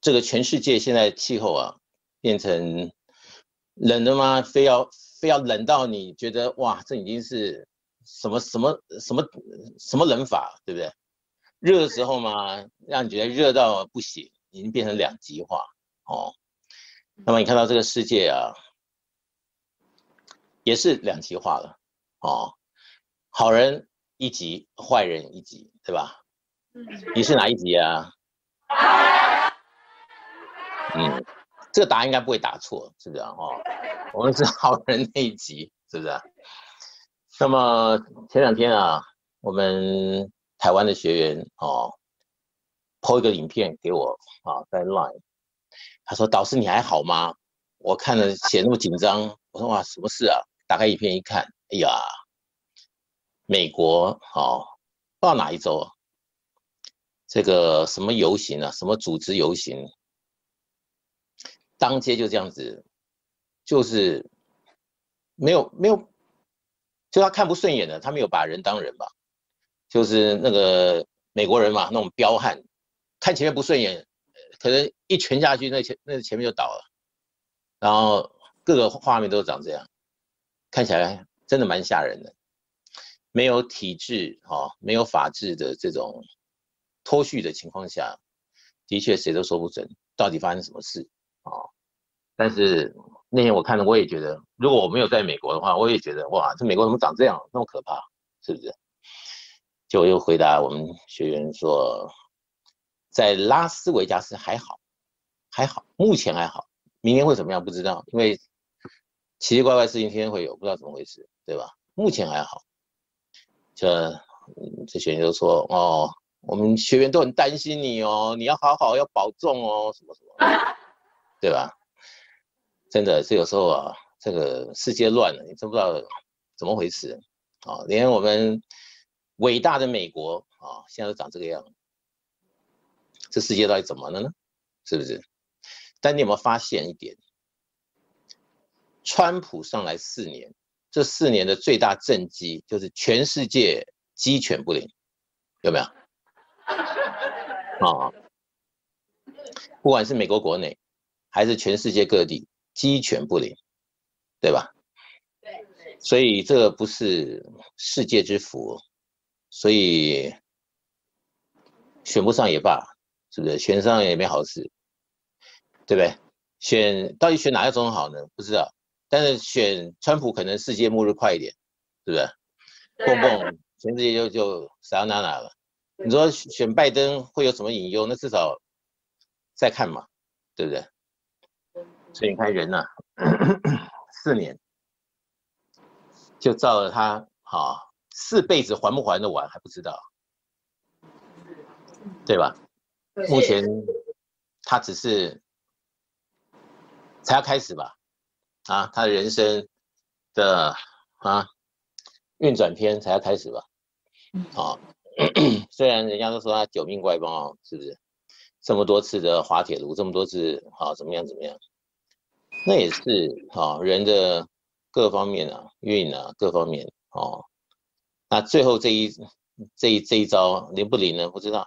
这个全世界现在气候啊，变成冷的吗？非要非要冷到你觉得哇，这已经是什么什么什么什么冷法，对不对？热的时候嘛，让你觉得热到不行，已经变成两极化哦。那么你看到这个世界啊，也是两极化了哦。好人一级，坏人一级，对吧？你是哪一级啊？嗯，这个答案应该不会答错，是不是啊？哦，我们是好人那一集，是不是？啊那么前两天啊，我们台湾的学员哦，抛一个影片给我啊，在 Line，他说：“导师你还好吗？我看了写那么紧张。”我说：“哇，什么事啊？”打开影片一看，哎呀，美国哦，不知道哪一周啊，这个什么游行啊，什么组织游行。当街就这样子，就是没有没有，就他看不顺眼的，他没有把人当人吧，就是那个美国人嘛，那种彪悍，看前面不顺眼，可能一拳下去，那前那前面就倒了，然后各个画面都长这样，看起来真的蛮吓人的，没有体制哈，没有法治的这种脱序的情况下，的确谁都说不准到底发生什么事。啊，但是那天我看了，我也觉得，如果我没有在美国的话，我也觉得，哇，这美国怎么长这样，那么可怕，是不是？就又回答我们学员说，在拉斯维加斯还好，还好，目前还好，明天会怎么样不知道，因为奇奇怪怪事情天天会有，不知道怎么回事，对吧？目前还好，这这学员就说，哦，我们学员都很担心你哦，你要好好要保重哦，什么什么。对吧？真的是有时候啊，这个世界乱了，你真不知道怎么回事啊！连我们伟大的美国啊，现在都长这个样，这世界到底怎么了呢？是不是？但你有没有发现一点？川普上来四年，这四年的最大政绩就是全世界鸡犬不宁，有没有？啊，不管是美国国内。还是全世界各地鸡犬不宁，对吧？对，所以这个不是世界之福，所以选不上也罢，是不是？选上也没好事，对不对？选到底选哪个总统好呢？不知道，但是选川普可能世界末日快一点，是不是？蹦蹦，全世界就就撒哪哪了。你说选拜登会有什么隐忧？那至少再看嘛，对不对？所以你看人呐，四年就造了他，好，四辈子还不还的完还不知道，对吧？目前他只是才要开始吧，啊，他的人生的啊运转篇才要开始吧，啊，虽然人家都说他九命怪猫，是不是？这么多次的滑铁卢，这么多次，好怎么样怎么样？那也是哈，人的各方面啊，运啊，各方面哦。那最后这一这一这一招灵不灵呢？不知道